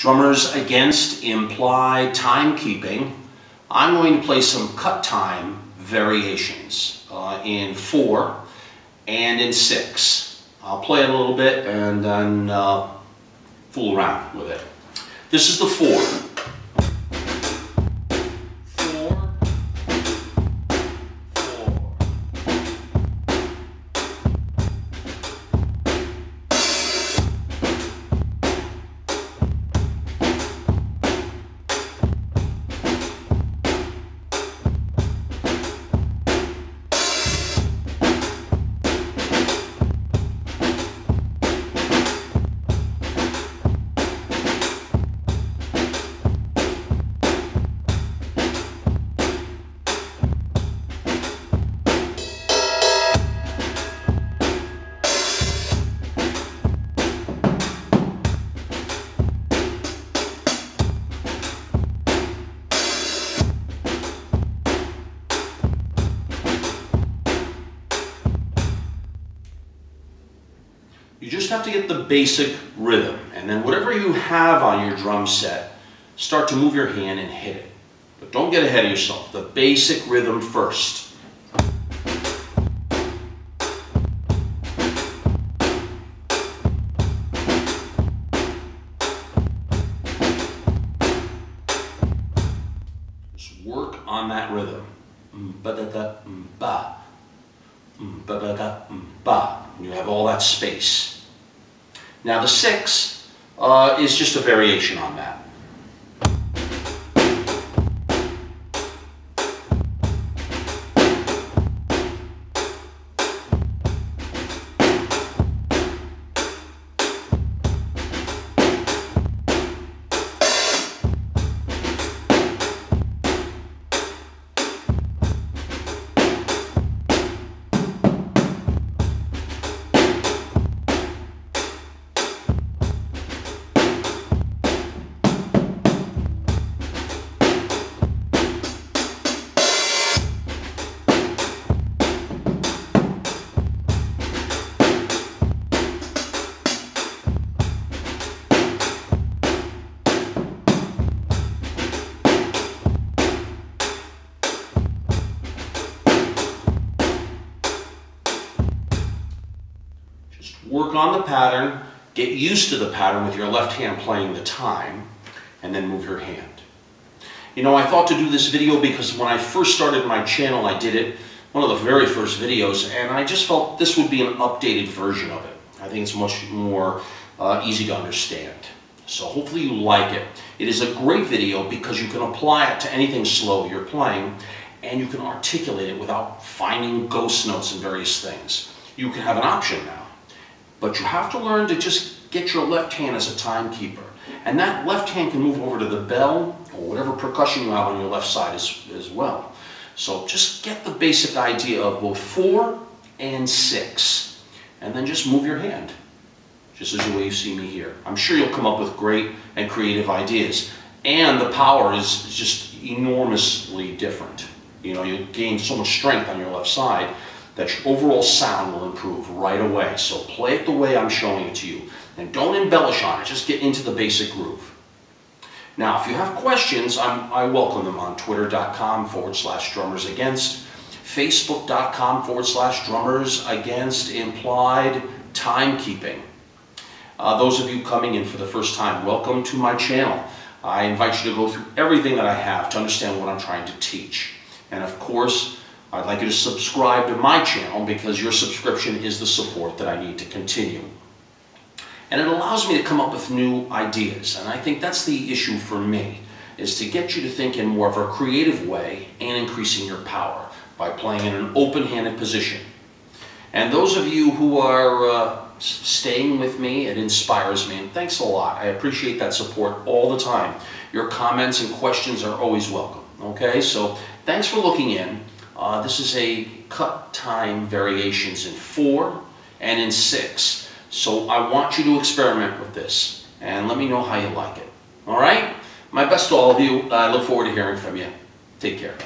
Drummers against implied timekeeping. I'm going to play some cut time variations uh, in four and in six. I'll play it a little bit and then uh, fool around with it. This is the four. You just have to get the basic rhythm. And then whatever you have on your drum set, start to move your hand and hit it. But don't get ahead of yourself. The basic rhythm first. Just work on that rhythm. Mm, ba da da mm, ba. Mm, ba ba da ba. You have all that space. Now the six uh, is just a variation on that. Work on the pattern, get used to the pattern with your left hand playing the time, and then move your hand. You know, I thought to do this video because when I first started my channel, I did it, one of the very first videos, and I just felt this would be an updated version of it. I think it's much more uh, easy to understand. So hopefully you like it. It is a great video because you can apply it to anything slow you're playing, and you can articulate it without finding ghost notes and various things. You can have an option now. But you have to learn to just get your left hand as a timekeeper. And that left hand can move over to the bell or whatever percussion you have on your left side as, as well. So just get the basic idea of both four and six. And then just move your hand, just as the way you see me here. I'm sure you'll come up with great and creative ideas. And the power is just enormously different. You know, you gain so much strength on your left side that your overall sound will improve right away. So play it the way I'm showing it to you. And don't embellish on it, just get into the basic groove. Now, if you have questions, I'm, i welcome them on twitter.com forward slash drummers against, facebook.com forward slash drummers against implied timekeeping. Uh, those of you coming in for the first time, welcome to my channel. I invite you to go through everything that I have to understand what I'm trying to teach. And of course, I'd like you to subscribe to my channel because your subscription is the support that I need to continue. And it allows me to come up with new ideas. And I think that's the issue for me, is to get you to think in more of a creative way and increasing your power by playing in an open-handed position. And those of you who are uh, staying with me, it inspires me. And thanks a lot. I appreciate that support all the time. Your comments and questions are always welcome. Okay, so thanks for looking in. Uh, this is a cut time variations in four and in six. So I want you to experiment with this and let me know how you like it. All right? My best to all of you. I look forward to hearing from you. Take care.